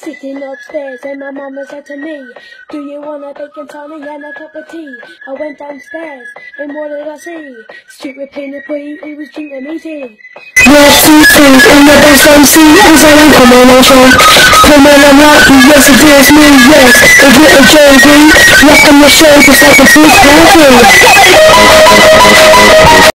Sitting upstairs and my mama said to me, Do you want a bacon tonic and a cup of tea? I went downstairs and what did I see? Stupid peanut pudding, he was drinking me tea. Yes, you too, in the best MC is an incombination. Come on, I'm happy, yes it is me, yes. Is little a jersey? Lock on the show just like a big party.